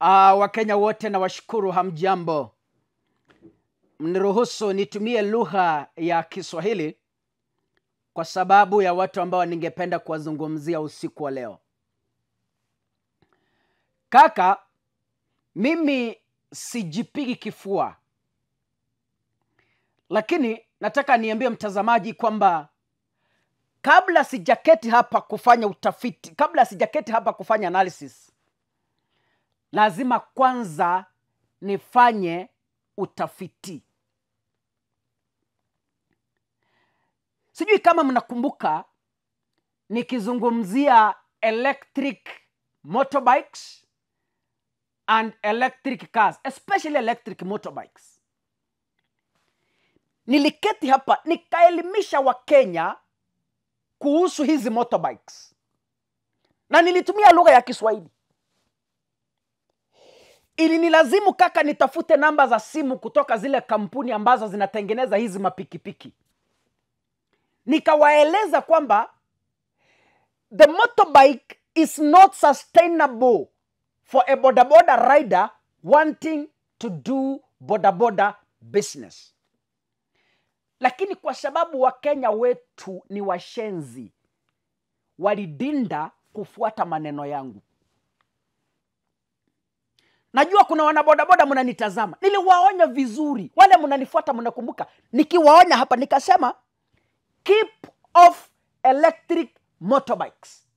Uh, Wakenya wote na washukuru, hamjambo. Mniruhusu nitumie lugha ya Kiswahili kwa sababu ya watu ambao ningependa kuwazungumzia usiku wa leo. Kaka, mimi sijipigi kifua, lakini nataka niambie mtazamaji kwamba kabla sijaketi hapa kufanya utafiti, kabla sijaketi hapa kufanya analysis, lazima kwanza nifanye utafiti. Sijui kama mnakumbuka nikizungumzia electric motorbikes and electric cars, especially electric motorbikes. Niliketi hapa nikaelimisha Wakenya kuhusu hizi motorbikes na nilitumia lugha ya Kiswahili. Ilinilazimu kaka nitafute namba za simu kutoka zile kampuni ambazo zinatengeneza hizi mapikipiki, nikawaeleza kwamba the motorbike is not sustainable for a bodaboda rider wanting to do bodaboda business. Lakini kwa sababu wakenya wetu ni washenzi walidinda kufuata maneno yangu najua kuna wanabodaboda mnanitazama. Niliwaonya vizuri. Wale mnanifuata mnakumbuka. Nikiwaonya hapa nikasema keep off electric motorbikes.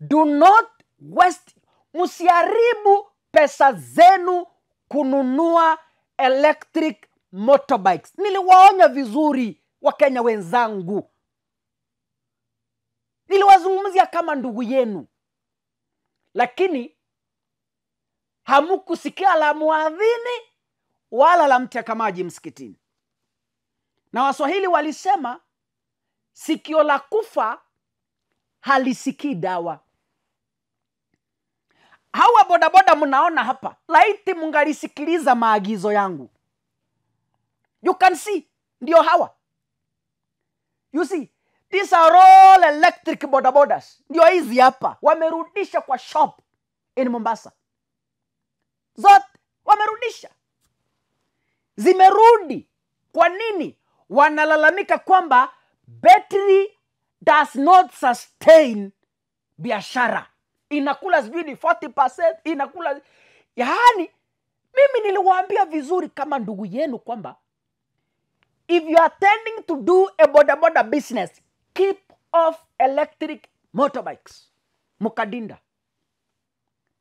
Do not waste msiharibu pesa zenu kununua electric motorbikes. Niliwaonya vizuri wakenya wenzangu. Niliwazungumzia kama ndugu yenu. Lakini hamukusikia la mwadhini wala la mteka maji msikitini. Na waswahili walisema sikio la kufa halisikii dawa. Hawa bodaboda mnaona hapa laiti mngalisikiliza maagizo yangu. You can see ndio hawa. You see these are all electric bodabodas. Ndio hizi hapa wamerudisha kwa shop in mombasa zote wamerudisha. Zimerudi. Kwa nini? Wanalalamika kwamba betri does not sustain biashara. Inakula sijui ni 40 inakula yaani mimi niliwaambia vizuri kama ndugu yenu kwamba if you are tending to do a bodaboda business keep off electric motorbikes. Mukadinda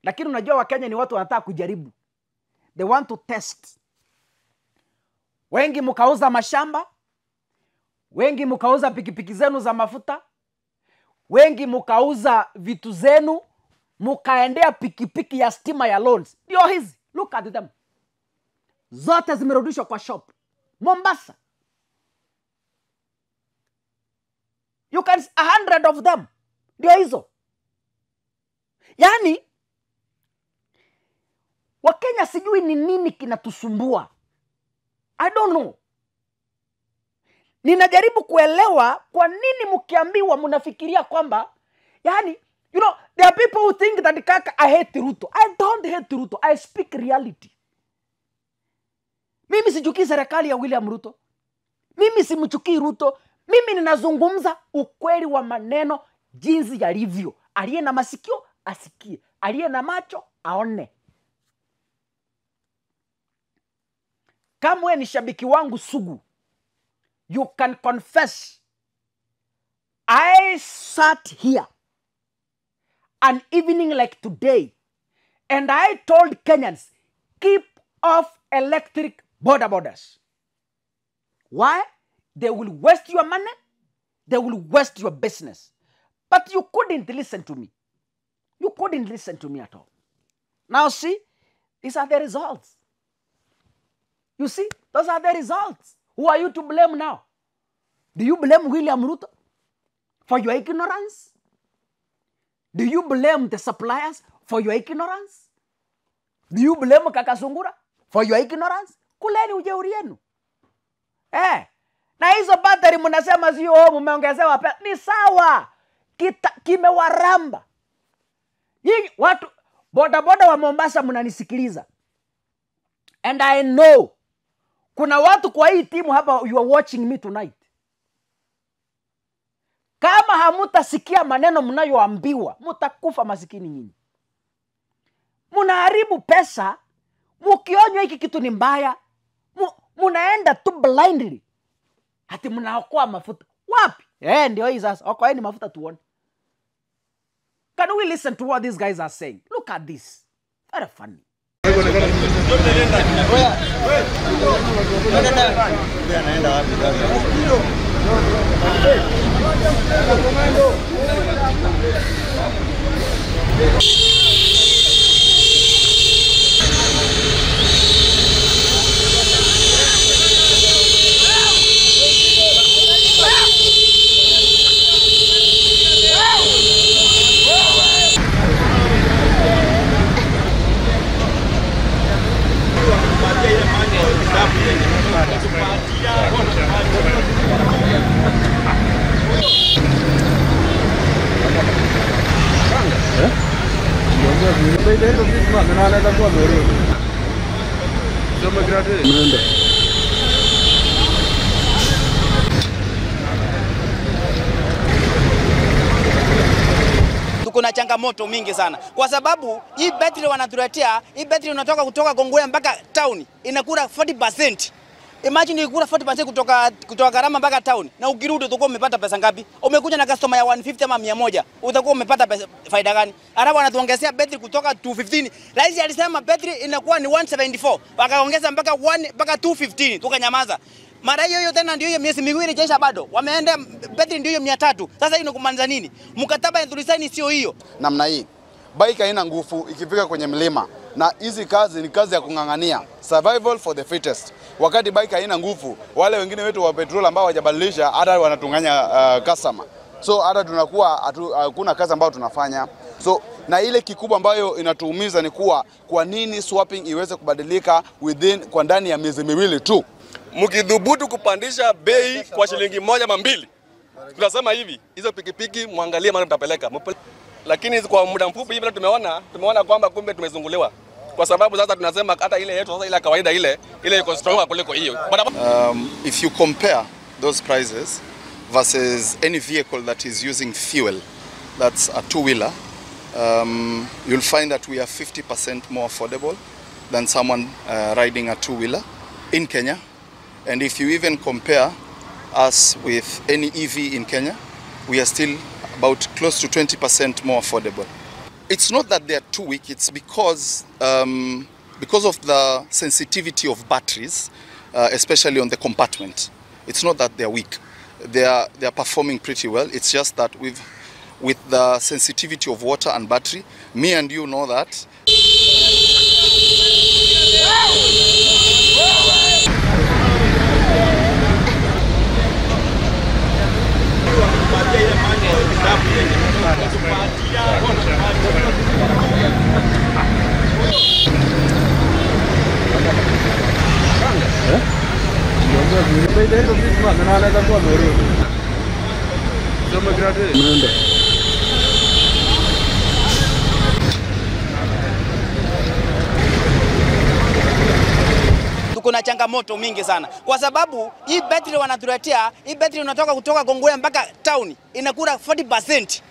lakini unajua wakenya ni watu wanataka kujaribu. They want to test. Wengi mkauza mashamba wengi mkauza pikipiki zenu za mafuta wengi mkauza vitu zenu mkaendea pikipiki ya stima ya loans ndio hizi. Look at them. Zote zimerudishwa kwa shop. Mombasa. You can a hundred of them. Ndio hizo. Yaani wakenya sijui ni nini kinatusumbua. I don't know. Ninajaribu kuelewa kwa nini mkiambiwa mnafikiria kwamba yani you know there are people who think that kaka i hate ruto. I don't hate ruto. I speak reality. Mimi sichukii serikali ya william ruto. Mimi simchukii ruto. Mimi ninazungumza ukweli wa maneno jinsi yalivyo. Aliye na masikio asikie. Aliye na macho aone kama we ni shabiki wangu sugu. You can confess. I sat here an evening like today and i told kenyans keep off electric border borders. Why? They will waste your money they will waste your business. But you couldn't listen to me. You couldn't listen to me at all. Now see these are the results you see those are the results. Who are you to blame now? Do you blame william ruto for your ignorance? Do you blame the suppliers for your ignorance? Do you blame kakasungura for your ignorance? Kuleni ujeuri yenu. Eh, na hizo battery mnasema sio oh, mmeongezewa pesa ni sawa. Kimewaramba. Nyinyi watu bodaboda wa mombasa mnanisikiliza. And i know kuna watu kwa hii timu hapa you are watching me tonight. Kama hamutasikia maneno mnayoambiwa mutakufa masikini nyinyi. Mnaharibu pesa. Mukionywa hiki kitu ni mbaya. Mu, munaenda tu blindly. Hati mnaokoa mafuta. Wapi? Eh, ndio hii sasa. Okoeni mafuta tuone. Can we listen to what these guys are saying? Look at this. Very funny Anaenda wapi? Tuko na changamoto mingi sana, kwa sababu hii betri wanatuletea hii betri unatoka kutoka Kongowea mpaka town inakura 40%. Imagine ikula 40% kutoka kutoka Karama mpaka town na ukirudi utakuwa umepata pesa ngapi? Umekuja na customer ya 150 ama 100, utakuwa umepata pesa, faida gani? Alafu wanatuongezea betri kutoka 215. Rais alisema betri inakuwa ni 174, wakaongeza mpaka 1 mpaka 215, tukanyamaza. Mara hiyo hiyo tena ndio hiyo miezi miwili jaisha bado. Wameenda betri ndio hiyo 300. Sasa hii inakumaanisha nini? Mkataba tulisaini sio hiyo. namna hii. Bike haina nguvu ikifika kwenye mlima, na hizi kazi ni kazi ya kung'ang'ania, survival for the fittest. Wakati bike haina nguvu, wale wengine wetu wa petrol ambao hawajabadilisha hata wanatunganya uh, customer, so hata tunakuwa hakuna kazi ambayo tunafanya so na ile kikubwa ambayo inatuumiza ni kuwa kwa nini swapping iweze kubadilika within kwa ndani ya miezi miwili tu. mkidhubutu kupandisha bei kwa shilingi moja mambili, tunasema hivi, hizo pikipiki mwangalie mahali mtapeleka. Lakini kwa muda mfupi hivi tumeona tumeona kwamba kumbe tumezunguliwa, kwa sababu sasa tunasema hata ile yetu sasa ile kawaida ile ile iko stronger kuliko hiyo. Um, if you compare those prices versus any vehicle that is using fuel, that's a two-wheeler, um, you'll find that we are 50% more affordable than someone uh, riding a two-wheeler in Kenya. And if you even compare us with any EV in Kenya, we are still about close to 20% more affordable. It's not that they are too weak, it's because, um, because of the sensitivity of batteries, uh, especially on the compartment. It's not that they're weak. They are, they are performing pretty well. It's just that with, with the sensitivity of water and battery, me and you know that tuko na changamoto mingi sana, kwa sababu hii betri wanatuletea hii betri unatoka kutoka Kongowea mpaka town inakula 40%.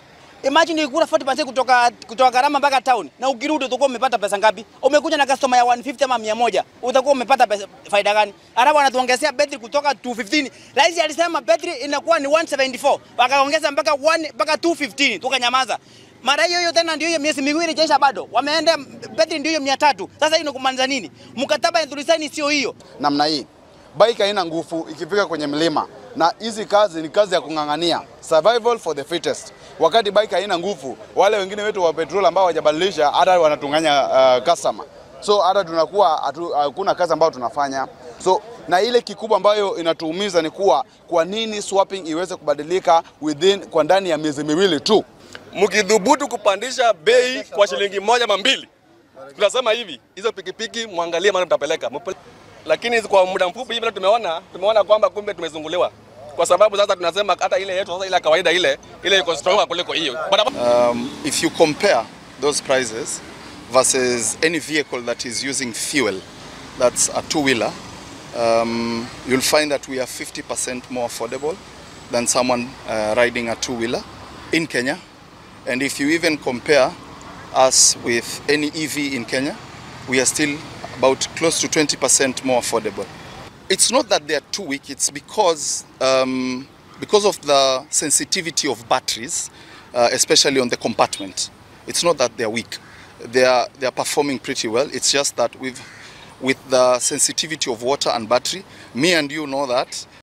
Imagine ukikula 40% kutoka kutoka Karama mpaka town na ukirudi utakuwa umepata pesa ngapi? Umekuja na customer ya 150 ama 100, utakuwa umepata pesa, faida gani? Alafu anatuongezea betri kutoka 215. Rais alisema betri inakuwa ni 174, wakaongeza mpaka 1 mpaka 215, tukanyamaza. Mara hiyo hiyo tena ndio hiyo miezi miwili jaisha bado. Wameenda betri ndio hiyo 300. Sasa hii inakumaanisha nini? Mkataba tulisaini sio hiyo. namna hii. Bike haina nguvu ikifika kwenye mlima, na hizi kazi ni kazi ya kung'ang'ania, survival for the fittest. Wakati bike haina nguvu, wale wengine wetu wa petrol ambao hawajabadilisha hata wanatunganya uh, customer, so hata tunakuwa hakuna kazi ambayo tunafanya so na ile kikubwa ambayo inatuumiza ni kuwa kwa nini swapping iweze kubadilika within kwa ndani ya miezi miwili tu. mkidhubutu kupandisha bei kwa shilingi moja mambili, tunasema hivi, hizo pikipiki mwangalie maana mtapeleka. Lakini kwa muda mfupi hivi tumeona tumeona kwamba kumbe tumezunguliwa, kwa sababu sasa tunasema hata ile yetu sasa ile kawaida ile ile iko stronger kuliko hiyo. Barabara- um, if you compare those prices versus any vehicle that is using fuel, that's a two-wheeler, um, you'll find that we are 50% more affordable than someone uh, riding a two-wheeler in Kenya. And if you even compare us with any EV in Kenya, we are still about close to 20% more affordable. It's not that they are too weak, it's because, um, because of the sensitivity of batteries, uh, especially on the compartment. It's not that they're weak. They are, they are performing pretty well. It's just that with, with the sensitivity of water and battery, me and you know that